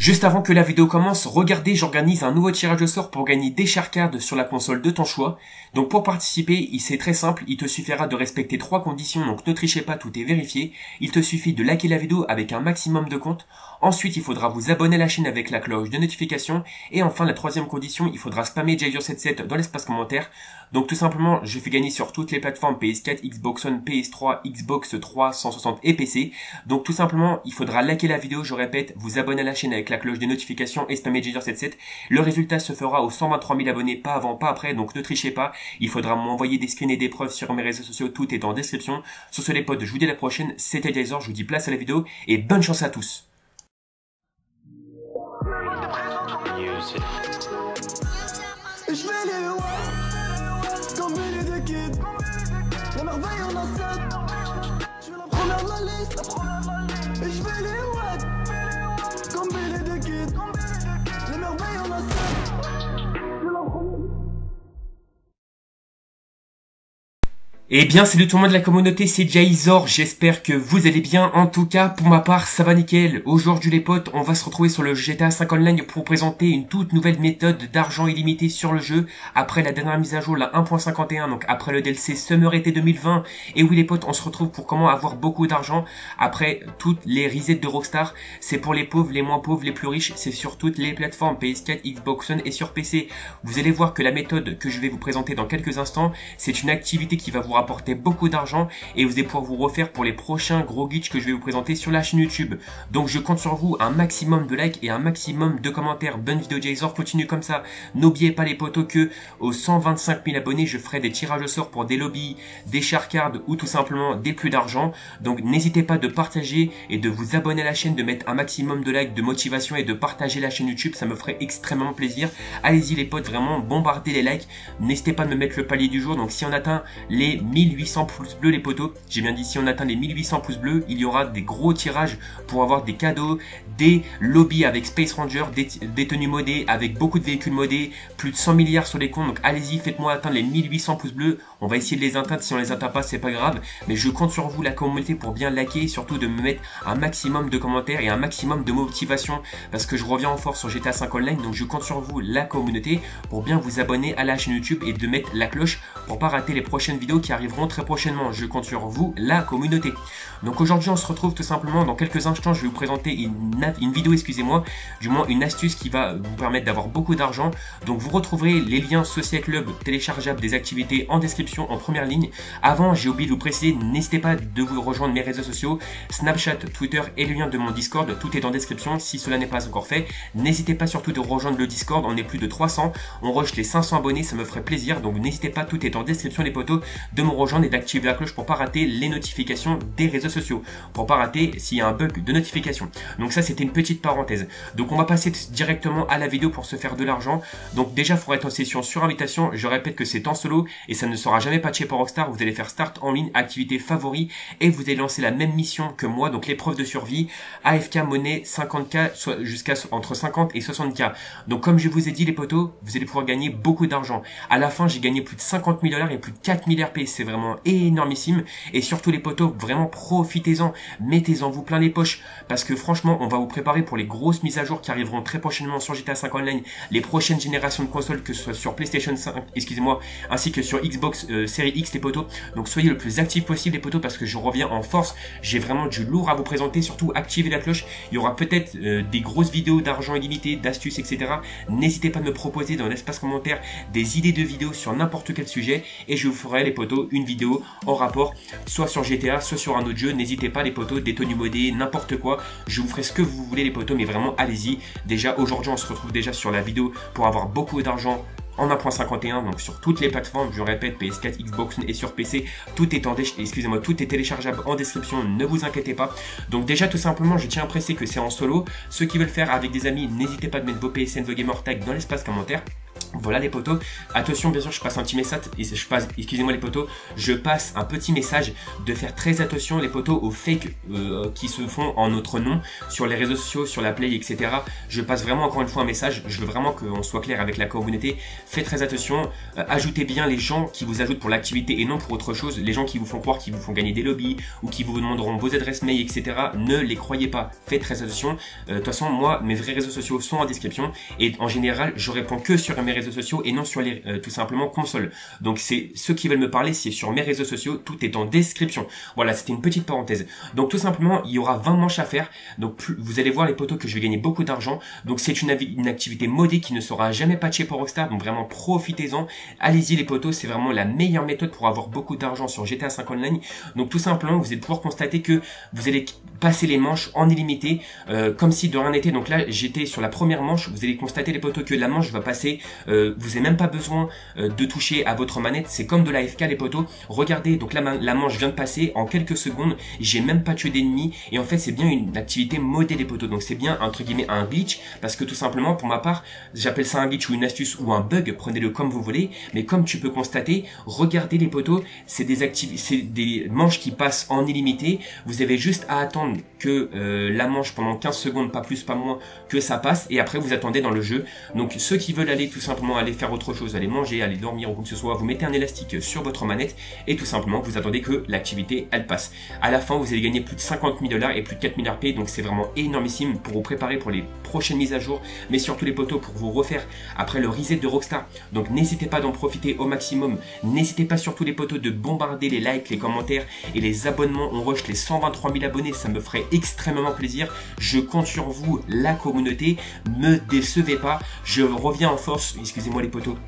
Juste avant que la vidéo commence, regardez, j'organise un nouveau tirage au sort pour gagner des cards sur la console de ton choix. Donc pour participer, c'est très simple, il te suffira de respecter trois conditions, donc ne trichez pas, tout est vérifié. Il te suffit de liker la vidéo avec un maximum de comptes. Ensuite, il faudra vous abonner à la chaîne avec la cloche de notification. Et enfin, la troisième condition, il faudra spammer Javier77 dans l'espace commentaire. Donc tout simplement, je fais gagner sur toutes les plateformes PS4, Xbox One, PS3, Xbox 360 et PC. Donc tout simplement, il faudra liker la vidéo, je répète, vous abonner à la chaîne avec la cloche des notifications et spammer Jager77. Le résultat se fera aux 123 000 abonnés, pas avant, pas après, donc ne trichez pas. Il faudra m'envoyer des screens et des preuves sur mes réseaux sociaux, tout est en description. Sur ce les potes, je vous dis à la prochaine, c'était Jazer, je vous dis place à la vidéo et bonne chance à tous le. La merveille en a sept. Je suis la première de la liste. Et je vais les watts. Comme Billy de Kid. Eh bien, tout le monde de la communauté, c'est Jaizor, j'espère que vous allez bien. En tout cas, pour ma part, ça va nickel. Aujourd'hui les potes, on va se retrouver sur le GTA 5 Online pour présenter une toute nouvelle méthode d'argent illimité sur le jeu. Après la dernière mise à jour, la 1.51, donc après le DLC Summer été 2020. Et oui les potes, on se retrouve pour comment avoir beaucoup d'argent après toutes les resets de Rockstar. C'est pour les pauvres, les moins pauvres, les plus riches, c'est sur toutes les plateformes PS4, Xbox One et sur PC. Vous allez voir que la méthode que je vais vous présenter dans quelques instants, c'est une activité qui va vous apporter beaucoup d'argent et vous allez pouvoir vous refaire pour les prochains gros glitch que je vais vous présenter sur la chaîne YouTube. Donc je compte sur vous un maximum de likes et un maximum de commentaires. Bonne vidéo Jason, continue comme ça. N'oubliez pas les potos que aux 125 000 abonnés, je ferai des tirages au sort pour des lobbies, des cards ou tout simplement des plus d'argent. Donc n'hésitez pas de partager et de vous abonner à la chaîne, de mettre un maximum de likes, de motivation et de partager la chaîne YouTube. Ça me ferait extrêmement plaisir. Allez-y les potes, vraiment bombardez les likes. N'hésitez pas de me mettre le palier du jour. Donc si on atteint les 1800 pouces bleus les potos. J'ai bien dit si on atteint les 1800 pouces bleus, il y aura des gros tirages pour avoir des cadeaux, des lobbies avec Space Ranger, des, tenues modées, avec beaucoup de véhicules modés, plus de 100 milliards sur les comptes. Donc allez-y, faites-moi atteindre les 1800 pouces bleus. On va essayer de les atteindre. Si on les atteint pas, c'est pas grave. Mais je compte sur vous, la communauté, pour bien liker surtout de me mettre un maximum de commentaires et un maximum de motivation parce que je reviens en force sur GTA 5 Online. Donc je compte sur vous, la communauté, pour bien vous abonner à la chaîne YouTube et de mettre la cloche pour pas rater les prochaines vidéos qui arriveront très prochainement. Je compte sur vous, la communauté. Donc aujourd'hui, on se retrouve tout simplement dans quelques instants. Je vais vous présenter une, une vidéo, excusez-moi, du moins une astuce qui va vous permettre d'avoir beaucoup d'argent. Donc vous retrouverez les liens Social Club téléchargeables des activités en description en première ligne. Avant, j'ai oublié de vous préciser, n'hésitez pas de vous rejoindre mes réseaux sociaux, Snapchat, Twitter et le lien de mon Discord. Tout est en description si cela n'est pas encore fait. N'hésitez pas surtout de rejoindre le Discord. On est plus de 300. On rush les 500 abonnés, ça me ferait plaisir. Donc n'hésitez pas, tout est en description les potos, de me rejoindre et d'activer la cloche pour pas rater les notifications des réseaux sociaux, pour pas rater s'il y a un bug de notification. Donc ça c'était une petite parenthèse. Donc on va passer directement à la vidéo pour se faire de l'argent. Donc déjà il être en session sur invitation. Je répète que c'est en solo et ça ne sera jamais patché par Rockstar. Vous allez faire start en ligne, activité favori et vous allez lancer la même mission que moi. Donc l'épreuve de survie, AFK monnaie 50k jusqu'à entre 50 et 60k. Donc comme je vous ai dit les potos, vous allez pouvoir gagner beaucoup d'argent. À la fin j'ai gagné plus de 50 000 dollars et plus de 4 000 RP. C'est vraiment énormissime. Et surtout les potos, vraiment profitez-en. Mettez-en vous plein les poches. Parce que franchement, on va vous préparer pour les grosses mises à jour qui arriveront très prochainement sur GTA 5 Online. Les prochaines générations de consoles, que ce soit sur PlayStation 5, excusez-moi, ainsi que sur Xbox euh, Série X les potos. Donc soyez le plus actif possible les potos parce que je reviens en force. J'ai vraiment du lourd à vous présenter. Surtout activez la cloche. Il y aura peut-être euh, des grosses vidéos d'argent illimité, d'astuces, etc. N'hésitez pas à me proposer dans l'espace commentaire des idées de vidéos sur n'importe quel sujet. Et je vous ferai les potos une vidéo en rapport, soit sur GTA, soit sur un autre jeu. N'hésitez pas les potos, des tenues modées, n'importe quoi. Je vous ferai ce que vous voulez les potos, mais vraiment allez-y. Déjà aujourd'hui on se retrouve déjà sur la vidéo pour avoir beaucoup d'argent en 1.51, donc sur toutes les plateformes, je répète, PS4, Xbox et sur PC, tout est en excusez-moi, tout est téléchargeable en description, ne vous inquiétez pas. Donc déjà tout simplement, je tiens à préciser que c'est en solo. Ceux qui veulent faire avec des amis, n'hésitez pas de mettre vos PSN, vos gamer dans l'espace commentaire. Voilà les potos. Attention, bien sûr, je passe un petit message. Je passe, excusez-moi les potos, je passe un petit message de faire très attention les potos aux fakes euh, qui se font en notre nom sur les réseaux sociaux, sur la play, etc. Je passe vraiment encore une fois un message. Je veux vraiment qu'on soit clair avec la communauté. Faites très attention. Euh, ajoutez bien les gens qui vous ajoutent pour l'activité et non pour autre chose. Les gens qui vous font croire qu'ils vous font gagner des lobbies ou qui vous demanderont vos adresses mail, etc. Ne les croyez pas. Faites très attention. Euh, de toute façon, moi, mes vrais réseaux sociaux sont en description et en général, je réponds que sur réseaux sociaux et non sur les euh, tout simplement consoles. Donc c'est ceux qui veulent me parler, c'est sur mes réseaux sociaux, tout est en description. Voilà, c'était une petite parenthèse. Donc tout simplement, il y aura 20 manches à faire. Donc plus, vous allez voir les potos que je vais gagner beaucoup d'argent. Donc c'est une, activité modée qui ne sera jamais patchée pour Rockstar. Donc vraiment profitez-en. Allez-y les potos, c'est vraiment la meilleure méthode pour avoir beaucoup d'argent sur GTA 5 Online. Donc tout simplement, vous allez pouvoir constater que vous allez passer les manches en illimité, euh, comme si de rien n'était. Donc là, j'étais sur la première manche. Vous allez constater les potos que la manche va passer euh, vous n'avez même pas besoin euh, de toucher à votre manette, c'est comme de l'AFK les potos. Regardez, donc là la manche vient de passer en quelques secondes, j'ai même pas tué d'ennemis et en fait c'est bien une activité modée les potos. Donc c'est bien entre guillemets un glitch parce que tout simplement pour ma part, j'appelle ça un glitch ou une astuce ou un bug, prenez-le comme vous voulez, mais comme tu peux constater, regardez les potos, c'est des des manches qui passent en illimité, vous avez juste à attendre que euh, la manche pendant 15 secondes, pas plus, pas moins, que ça passe et après vous attendez dans le jeu. Donc ceux qui veulent aller tout simplement aller faire autre chose, aller manger, aller dormir ou quoi que ce soit, vous mettez un élastique sur votre manette et tout simplement vous attendez que l'activité elle passe. À la fin vous allez gagner plus de 50 000 dollars et plus de 4 000 RP donc c'est vraiment énormissime pour vous préparer pour les prochaines mises à jour mais surtout les poteaux pour vous refaire après le reset de Rockstar. Donc n'hésitez pas d'en profiter au maximum. N'hésitez pas surtout les poteaux de bombarder les likes, les commentaires et les abonnements. On rush les 123 000 abonnés, ça me ferait extrêmement plaisir. Je compte sur vous, la communauté. Me décevez pas. Je reviens en force. Excusez-moi les poteaux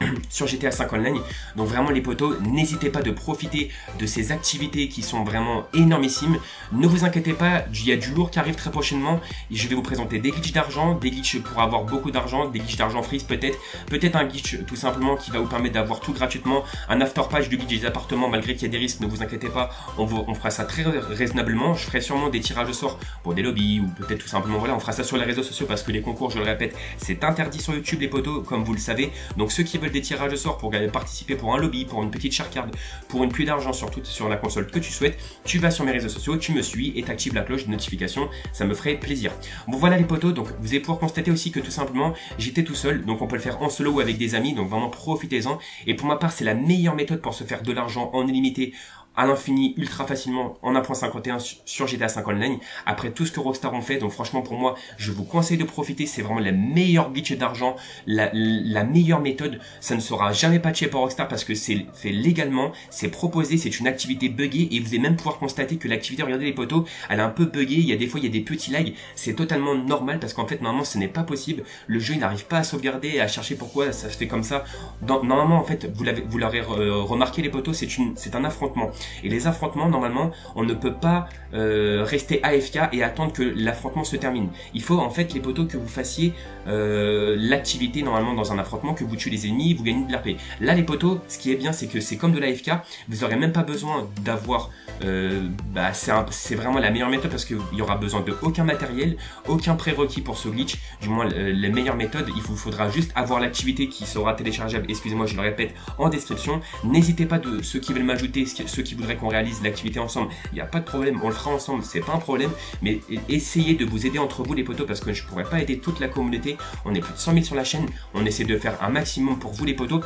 sur GTA 5 Online. Donc vraiment les potos, n'hésitez pas de profiter de ces activités qui sont vraiment énormissimes. Ne vous inquiétez pas, il y a du lourd qui arrive très prochainement. Je vais vous présenter des glitches d'argent, des glitches pour avoir beaucoup d'argent, des glitches d'argent freeze peut-être, peut-être un glitch tout simplement qui va vous permettre d'avoir tout gratuitement, un after page du glitch des appartements malgré qu'il y a des risques, ne vous inquiétez pas, on, on fera ça très raisonnablement. Je ferai sûrement des tirages au sort pour des lobbies ou peut-être tout simplement voilà, on fera ça sur les réseaux sociaux parce que les concours, je le répète, c'est interdit sur YouTube les potos comme vous le savez. Donc ceux qui veulent des tirages de sort pour participer pour un lobby, pour une petite card, pour une pluie d'argent sur, sur la console que tu souhaites, tu vas sur mes réseaux sociaux, tu me suis et t'actives la cloche de notification, ça me ferait plaisir. Bon voilà les potos, donc vous allez pouvoir constater aussi que tout simplement j'étais tout seul, donc on peut le faire en solo ou avec des amis, donc vraiment profitez-en. Et pour ma part c'est la meilleure méthode pour se faire de l'argent en illimité à l'infini ultra facilement en 1.51 sur GTA 5 Online après tout ce que Rockstar ont fait. Donc franchement pour moi je vous conseille de profiter. C'est vraiment la meilleure glitch d'argent la, la, meilleure méthode. Ça ne sera jamais patché par Rockstar parce que c'est fait légalement c'est proposé c'est une activité buggée et vous allez même pouvoir constater que l'activité regardez les poteaux elle est un peu buggée. Il y a des fois il y a des petits lags. C'est totalement normal parce qu'en fait normalement ce n'est pas possible. Le jeu il n'arrive pas à sauvegarder à chercher pourquoi ça se fait comme ça. Normalement en fait vous l'avez vous l'aurez remarqué les poteaux c'est une c'est un affrontement et les affrontements, normalement, on ne peut pas euh, rester AFK et attendre que l'affrontement se termine. Il faut en fait les poteaux que vous fassiez euh, l'activité normalement dans un affrontement, que vous tuez les ennemis, vous gagnez de l'AP. Là les poteaux, ce qui est bien c'est que c'est comme de l'AFK, vous n'aurez même pas besoin d'avoir... Euh, bah, c'est vraiment la meilleure méthode parce qu'il y aura besoin de aucun matériel, aucun prérequis pour ce glitch, du moins les meilleures méthodes, il vous faudra juste avoir l'activité qui sera téléchargeable, excusez-moi je le répète, en description. N'hésitez pas de ceux qui veulent m'ajouter, ceux qui voudraient qu'on réalise l'activité ensemble, il n'y a pas de problème, on le fera ensemble, c'est pas un problème, mais essayez de vous aider entre vous les potos parce que je pourrais pas aider toute la communauté, on est plus de 100 000 sur la chaîne, on essaie de faire un maximum pour vous les potos,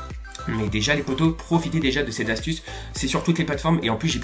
mais déjà les potos, profitez déjà de cette astuce. C'est sur toutes les plateformes et en plus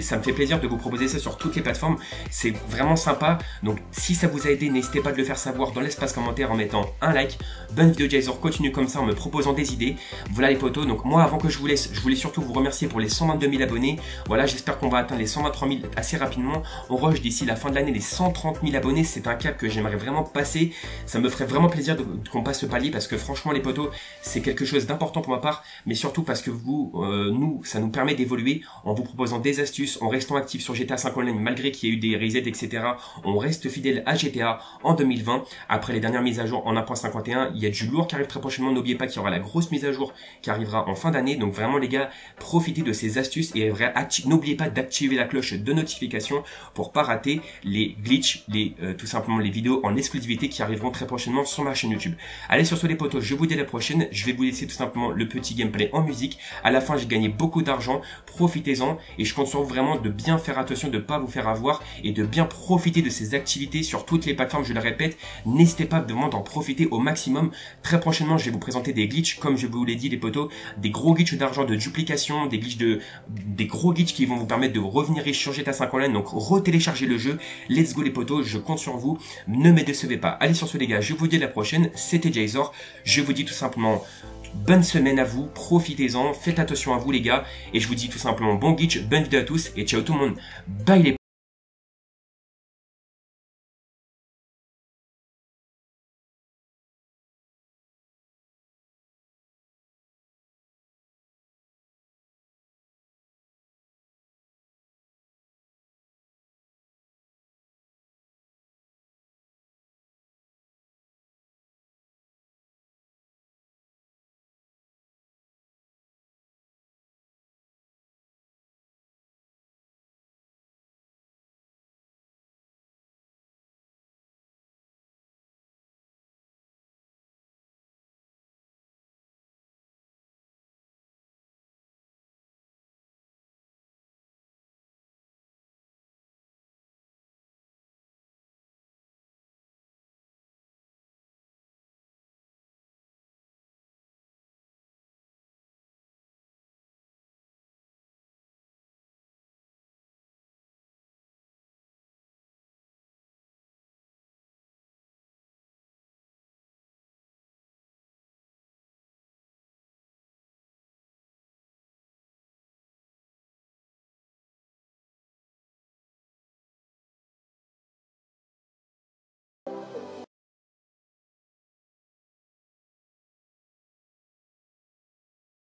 ça me fait plaisir de vous proposer ça sur toutes les plateformes. C'est vraiment sympa. Donc si ça vous a aidé, n'hésitez pas de le faire savoir dans l'espace commentaire en mettant un like. Bonne vidéo Jason, continue comme ça en me proposant des idées. Voilà les potos. Donc moi avant que je vous laisse, je voulais surtout vous remercier pour les 122 000 abonnés. Voilà, j'espère qu'on va atteindre les 123 000 assez rapidement. On rush d'ici la fin de l'année les 130 000 abonnés. C'est un cap que j'aimerais vraiment passer. Ça me ferait vraiment plaisir qu'on passe ce palier parce que franchement les potos, c'est quelque chose d'important pour ma part, mais surtout parce que vous, euh, nous, ça nous permet d'évoluer en vous proposant des astuces, en restant actif sur GTA 5 Online, malgré qu'il y ait eu des resets, etc. On reste fidèle à GTA en 2020. Après les dernières mises à jour en 1.51, il y a du lourd qui arrive très prochainement. N'oubliez pas qu'il y aura la grosse mise à jour qui arrivera en fin d'année. Donc vraiment les gars, profitez de ces astuces et n'oubliez pas d'activer la cloche de notification pour pas rater les glitches, les euh, tout simplement les vidéos en exclusivité qui arriveront très prochainement sur ma chaîne YouTube. Allez sur ce les potos, je vous dis à la prochaine. Je vais vous laisser tout simplement le petit gameplay en musique. À la fin, j'ai gagné beaucoup d'argent. Profitez-en et je compte sur vous vraiment de bien faire attention, de ne pas vous faire avoir et de bien profiter de ces activités sur toutes les plateformes. Je le répète, n'hésitez pas vraiment d'en profiter au maximum. Très prochainement, je vais vous présenter des glitches, comme je vous l'ai dit les potos, des gros glitches d'argent de duplication, des glitches de, des gros glitches qui vont vous permettre de revenir riche sur GTA 5 Online. Donc, retéléchargez le jeu. Let's go les potos, je compte sur vous. Ne me décevez pas. Allez sur ce les gars, je vous dis à la prochaine. C'était Jason. Je vous dis tout simplement bonne semaine à vous, profitez-en, faites attention à vous les gars, et je vous dis tout simplement bon glitch, bonne vidéo à tous, et ciao tout le monde, bye les